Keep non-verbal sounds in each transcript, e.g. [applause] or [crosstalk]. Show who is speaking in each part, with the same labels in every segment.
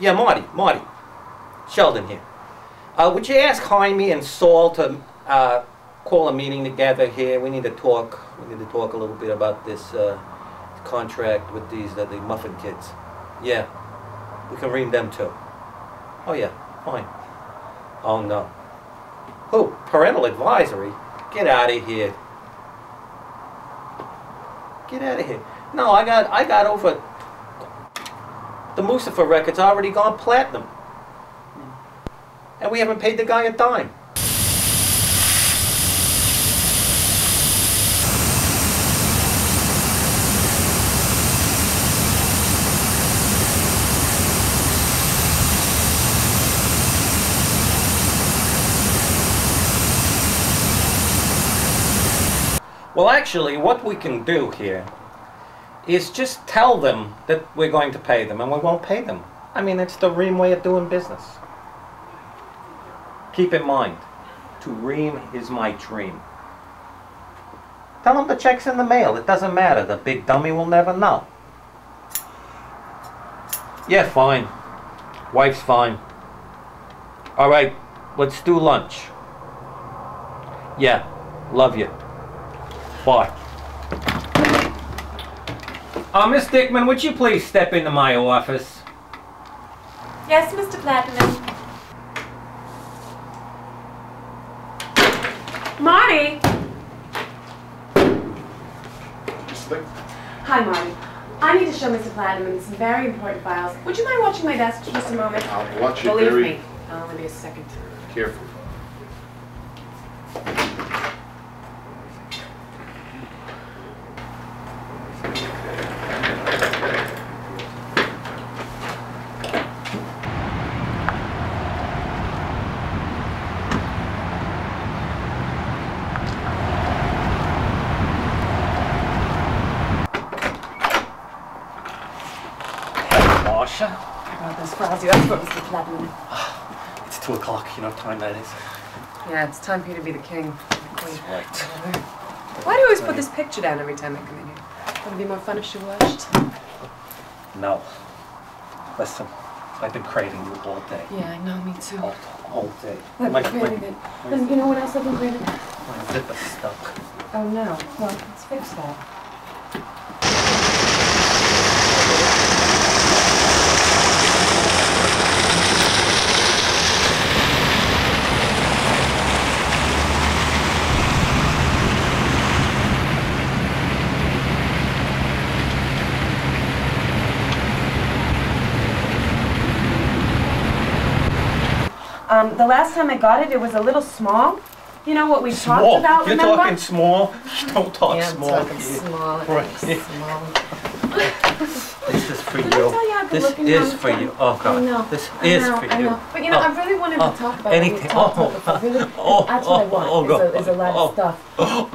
Speaker 1: Yeah, Marty, Marty. Sheldon here. Uh, would you ask Jaime and Saul to uh, call a meeting together here? We need to talk. We need to talk a little bit about this uh, contract with these uh, the muffin kids. Yeah, we can ream them too. Oh yeah, fine. Oh no. Oh, Parental advisory? Get out of here. Get out of here. No, I got I got over the Moosifer record's already gone platinum. And we haven't paid the guy a dime. Well, actually, what we can do here is just tell them that we're going to pay them and we won't pay them. I mean, it's the Ream way of doing business. Keep in mind, to ream is my dream. Tell them the check's in the mail. It doesn't matter. The big dummy will never know. Yeah, fine. Wife's fine. All right, let's do lunch. Yeah, love you. Bye. Uh, Miss Dickman, would you please step into my office?
Speaker 2: Yes, Mr. Platinum. Marty! Hi, Marty. I need to show Mr. Platinum some very important files. Would you mind watching my desk for just a moment?
Speaker 3: I'll watch it
Speaker 2: Believe
Speaker 3: very
Speaker 2: me. I'll only be a second.
Speaker 3: carefully.
Speaker 2: About those files you asked for, Mr. Platinum.
Speaker 1: It's two o'clock. You know what time that is?
Speaker 2: Yeah, it's time for you to be the king. Queen.
Speaker 1: Right.
Speaker 2: Why do you always put this picture down every time I come in here? Would it be more fun if she watched?
Speaker 1: No. Listen, I've been craving you all day.
Speaker 2: Yeah, I know, me too.
Speaker 1: All, all day.
Speaker 2: I've been craving it. And you know what else I've been craving?
Speaker 1: my zipper's stuck.
Speaker 2: Oh no. Well, let's fix that. The last time I got it, it was a little small. You know what we
Speaker 1: Small.
Speaker 2: talked about,
Speaker 1: You're
Speaker 2: remember?
Speaker 1: talking small. You [laughs] don't talk
Speaker 2: yeah, I'm
Speaker 1: small.
Speaker 2: talking
Speaker 1: here.
Speaker 2: small. [laughs]
Speaker 1: Right.
Speaker 2: Small.
Speaker 1: This is for
Speaker 2: Did [laughs] I
Speaker 1: you.
Speaker 2: tell you
Speaker 1: This is for
Speaker 2: the
Speaker 1: you. Oh God.
Speaker 2: I know.
Speaker 1: This
Speaker 2: I
Speaker 1: is
Speaker 2: know,
Speaker 1: for
Speaker 2: I
Speaker 1: you.
Speaker 2: know. But you know,
Speaker 1: Oh.
Speaker 2: I really wanted
Speaker 1: Oh.
Speaker 2: to talk about
Speaker 1: Anything.
Speaker 2: what we talked
Speaker 1: Oh.
Speaker 2: about. Really,
Speaker 1: Oh.
Speaker 2: that's what I
Speaker 1: Oh.
Speaker 2: want.
Speaker 1: Oh,
Speaker 2: is,
Speaker 1: God.
Speaker 2: a, is a lot
Speaker 1: Oh. [gasps]
Speaker 2: of stuff.
Speaker 1: Oh,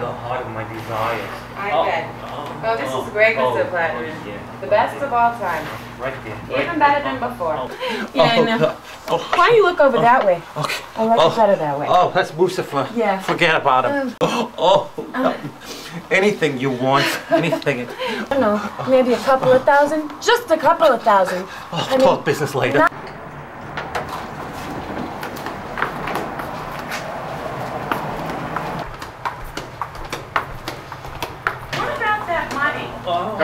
Speaker 1: the heart of my desires.
Speaker 2: I
Speaker 1: oh.
Speaker 2: bet.
Speaker 1: Oh.
Speaker 2: Oh, Oh, this is great,
Speaker 1: oh,
Speaker 2: Mr. Platinum.
Speaker 1: oh, yeah.
Speaker 2: The best of all time.
Speaker 1: Right there.
Speaker 2: Even better than before.
Speaker 1: Oh.
Speaker 2: Yeah, I
Speaker 1: Oh,
Speaker 2: know.
Speaker 1: Oh.
Speaker 2: Why don't you look over that way?
Speaker 1: Oh, okay.
Speaker 2: I like
Speaker 1: oh.
Speaker 2: it oh. better that way.
Speaker 1: Oh, that's Moosifer.
Speaker 2: Yeah.
Speaker 1: Forget about him.
Speaker 2: Oh,
Speaker 1: oh. oh. anything you want. Anything. [laughs]
Speaker 2: I don't know, maybe a couple of thousand? Just a couple of thousand.
Speaker 1: Oh,
Speaker 2: I mean,
Speaker 1: talk business later.
Speaker 2: not- What about that money?
Speaker 1: Oh,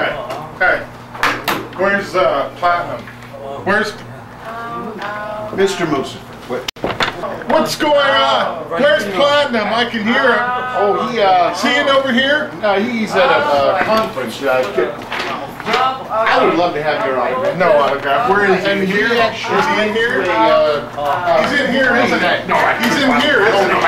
Speaker 3: Hey, hey, where's uh, Platinum? Where's Mr. Moosifer? What- What's going on? Where's Platinum? I can hear him. Oh, he, uh, is he over here? No, he's at a, uh, conference. Uh, I would love to have your autograph. No autograph. Where is he? In here? Is he in here? Uh, he's in here, isn't he? No, he's in here, isn't he?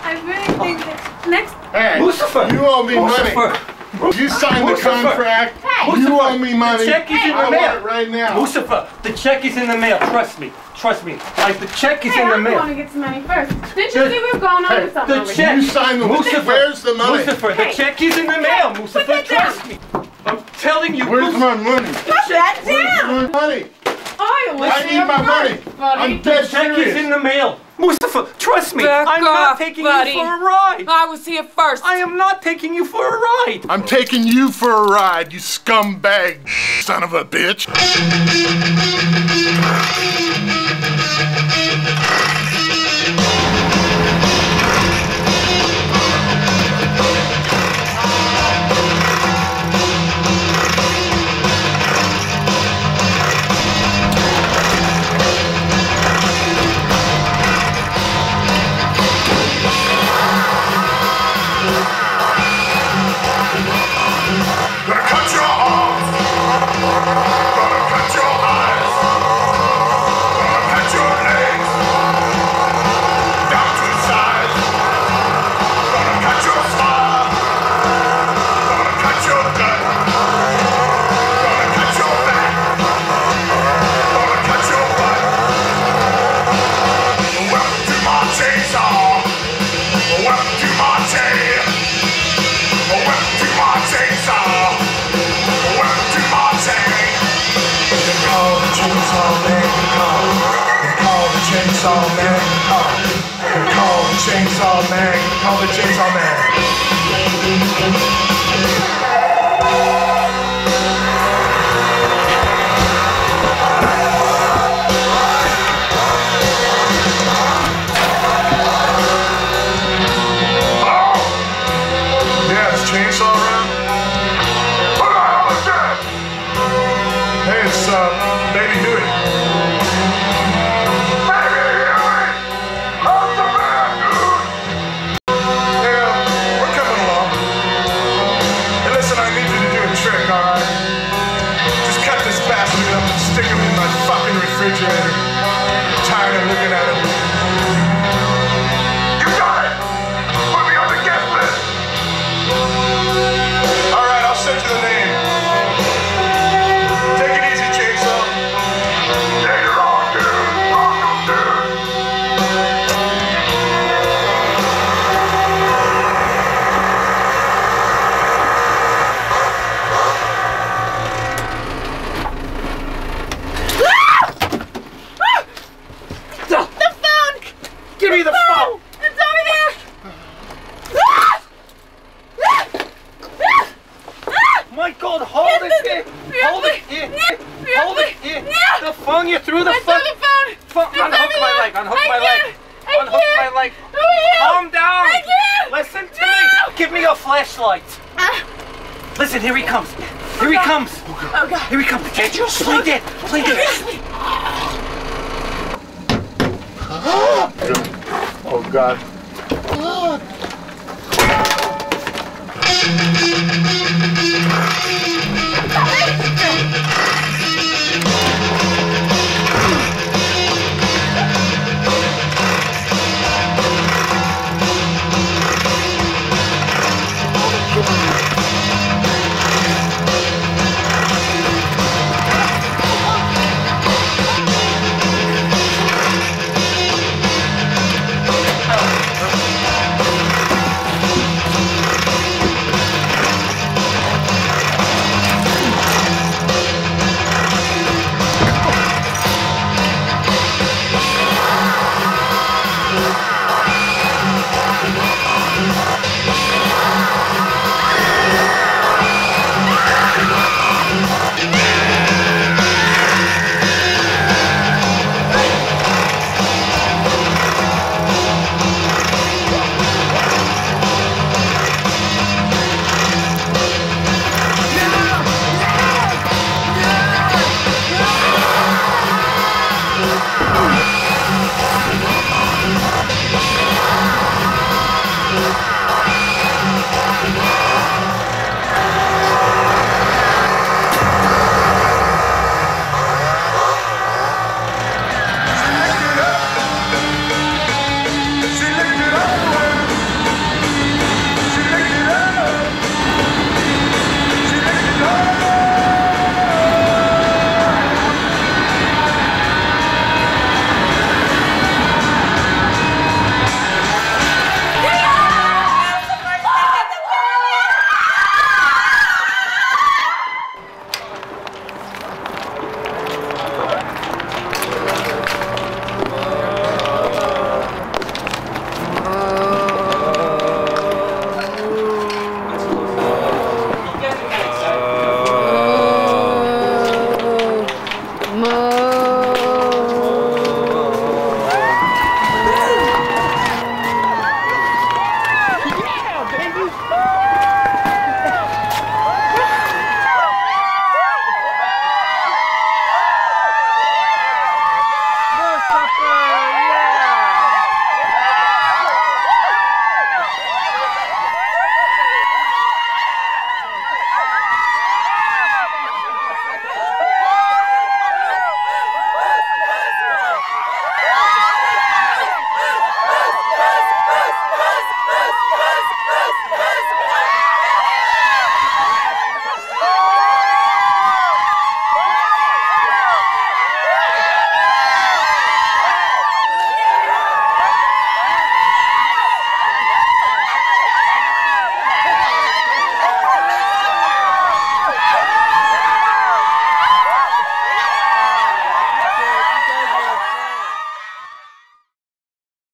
Speaker 2: I really think that next.
Speaker 3: Hey,
Speaker 1: Moosifer!
Speaker 3: you owe me money.
Speaker 1: Moosifer!
Speaker 3: You signed the
Speaker 1: Moosifer.
Speaker 3: contract.
Speaker 2: Hey.
Speaker 3: You owe me money.
Speaker 1: The check is in
Speaker 3: I
Speaker 1: the
Speaker 3: want
Speaker 1: mail.
Speaker 3: it right now.
Speaker 1: Moosifer, the check is in the mail. Trust me. Trust me. Like the check is
Speaker 2: Hey,
Speaker 1: in the
Speaker 2: I'm the
Speaker 1: mail.
Speaker 2: one who gets the money first. Didn't you
Speaker 1: The-
Speaker 2: see we were going over
Speaker 3: Hey,
Speaker 2: something
Speaker 1: the check-
Speaker 3: You signed the
Speaker 1: Moosifer,
Speaker 3: Where's the money?
Speaker 1: Moosifer, the check is in the mail. Moosifer,
Speaker 2: that down.
Speaker 1: trust me. I'm telling you.
Speaker 3: Where's
Speaker 1: Moosifer,
Speaker 3: my money?
Speaker 1: the
Speaker 2: Put that down!
Speaker 3: Where's my money?
Speaker 2: Smile.
Speaker 3: I need my money. I'm dead
Speaker 1: Check is
Speaker 3: serious.
Speaker 1: in the mail. Moosifer, trust me.
Speaker 4: Back
Speaker 1: I'm not taking
Speaker 4: buddy.
Speaker 1: you for a ride.
Speaker 4: I was here first.
Speaker 1: I am not taking you for a ride.
Speaker 3: I'm taking you for a ride, you scumbag son of a bitch.
Speaker 5: Man. Oh. Call the chainsaw man. Call the chainsaw man. Yeah, it's chainsaw around.
Speaker 3: What the hell is that?
Speaker 5: Hey, it's uh, Baby.
Speaker 1: Flashlight.
Speaker 4: Ah.
Speaker 1: Listen, here he comes. Here he comes.
Speaker 4: Oh god.
Speaker 1: Here he comes. Can't you play dead? Play dead. [gasps]
Speaker 3: Oh, God.
Speaker 4: Hey,